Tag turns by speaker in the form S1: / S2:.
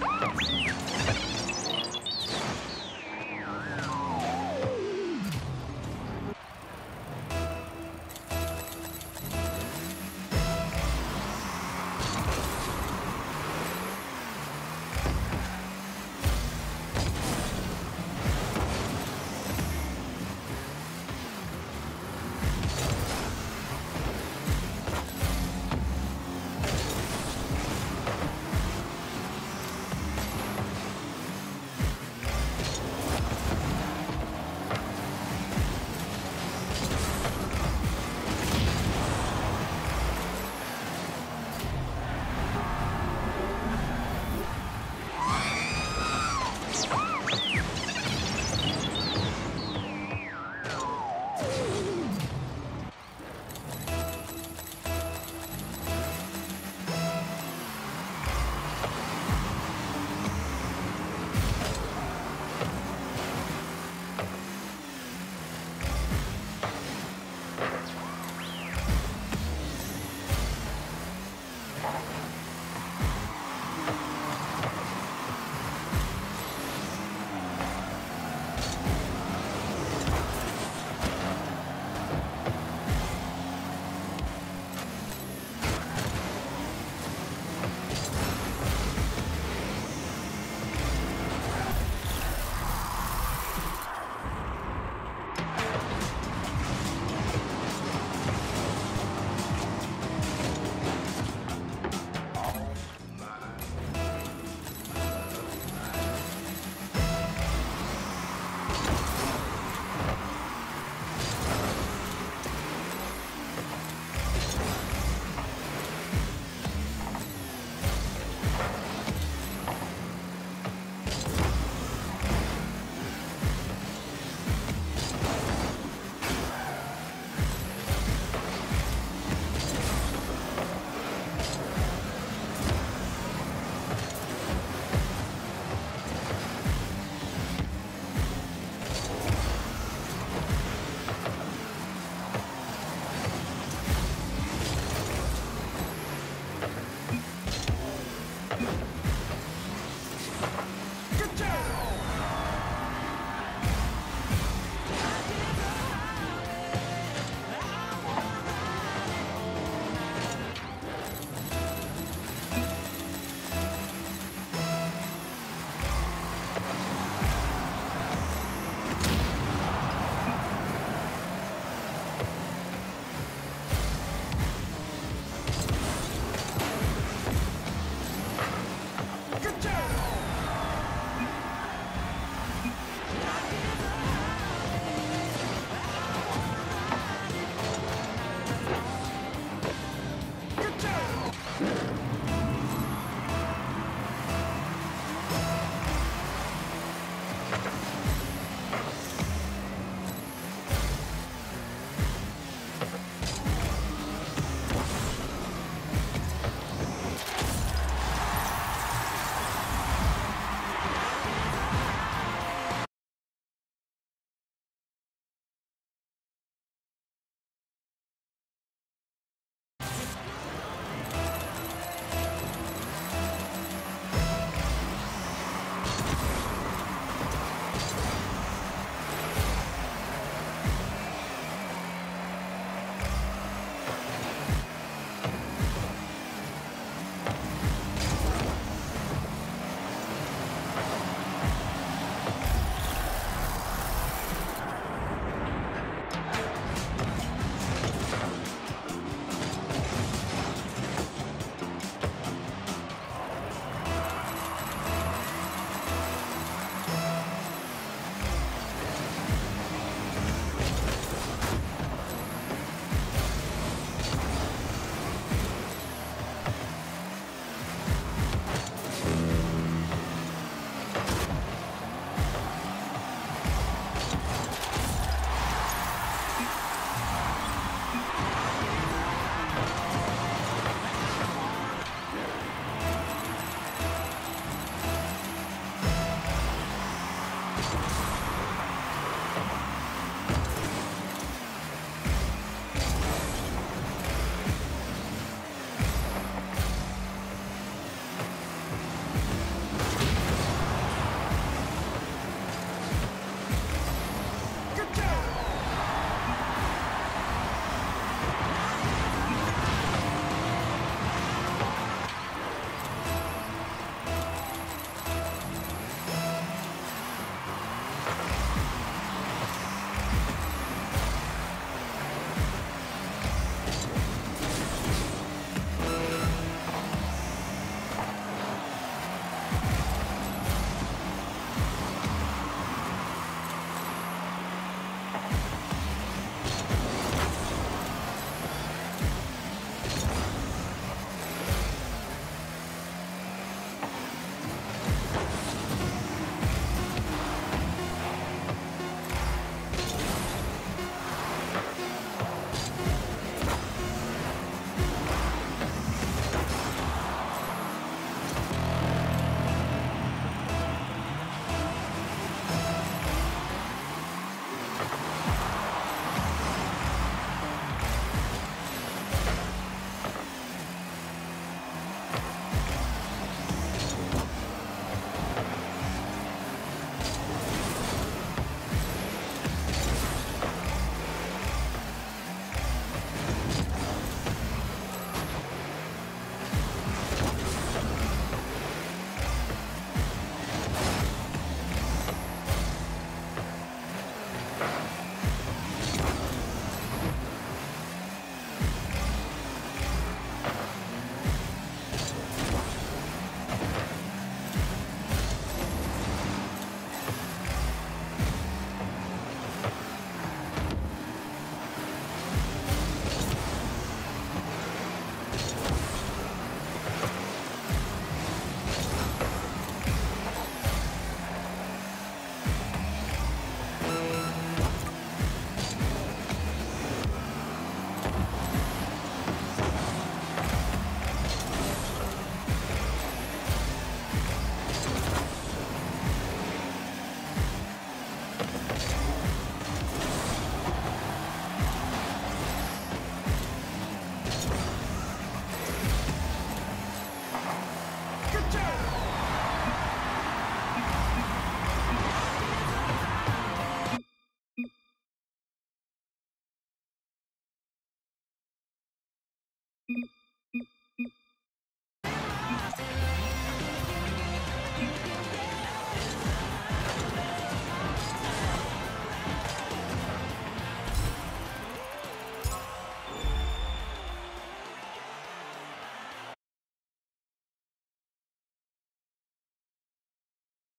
S1: Yes!